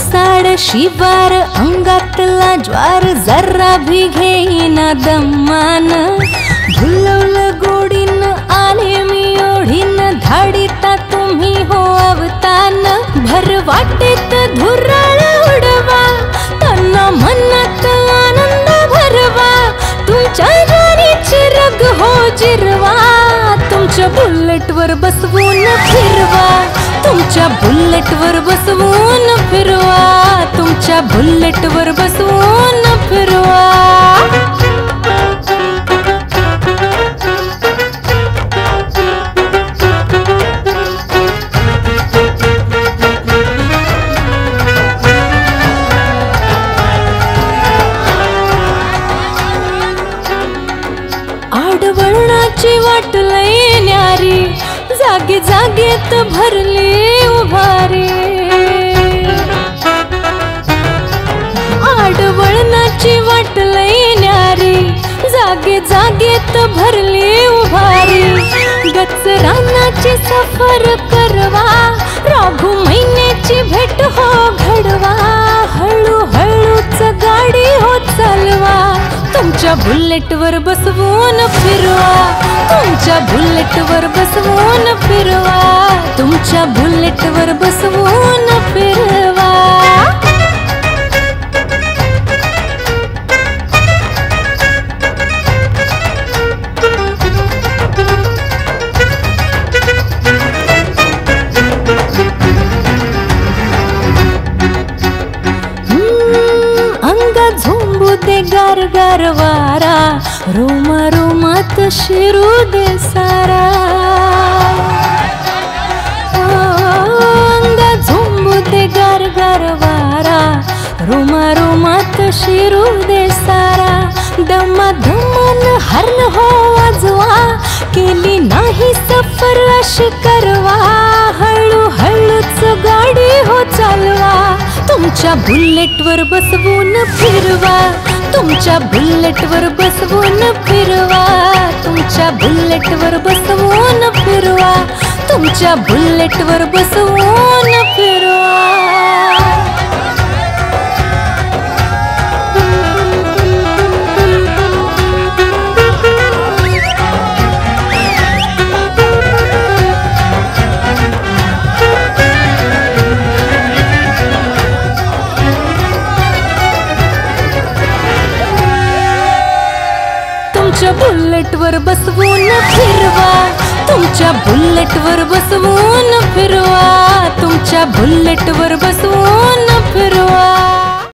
शिवार अंगातला ज्वार जरा भी घेईना दम्मान. भुलवलं गोडीन आले मी ओढीन धाडीता तुम्ही हो अवतान. भर वाटेत धुराळ उडवा त्यांना मनात आनंद भरवा. तुमच्या जाणीची रग हो जिरवा तुमच्या बुलेटवर बसवून फिरवा. तुमच्या बुलेटवर बसवून फिरवा तुमच्या बुलेट वर फिरवा. आडवळणाची वाट लई न्यारी जागे जागेत भरली उभारी. जागे जागेत भरली उभारी. गच रानाची सफर करवा. राघू महिन्याची भेट हो घडवा. हळू हळूच गाडी हो चालवा. तुमच्या बुलेटवर बसवून फिरवा. तुमच्या बुलेटवर बसवून फिरवा. तुमच्या बुलेटवर बस अंगा झुंबू दे गार गार वारा रोम रोमात शिरू दे सारा. अंगा झुंबू दे गार गार वारा रोम रोमात शिरू दे सारा. दमा धमन हरण हो वाजवा केली नाही सफर अशी करवा. तुमच्या बुलेटवर बसवून फिरवा. तुमच्या बुलेटवर बसवून फिरवा. तुमच्या बुलेटवर बसवून फिरवा. तुमच्या बुलेटवर बसवून तुमच्या बुलेटवर बसवून फिरवा. तुमच्या बुलेटवर बसवून फिरवा. तुमच्या बुलेटवर बसवून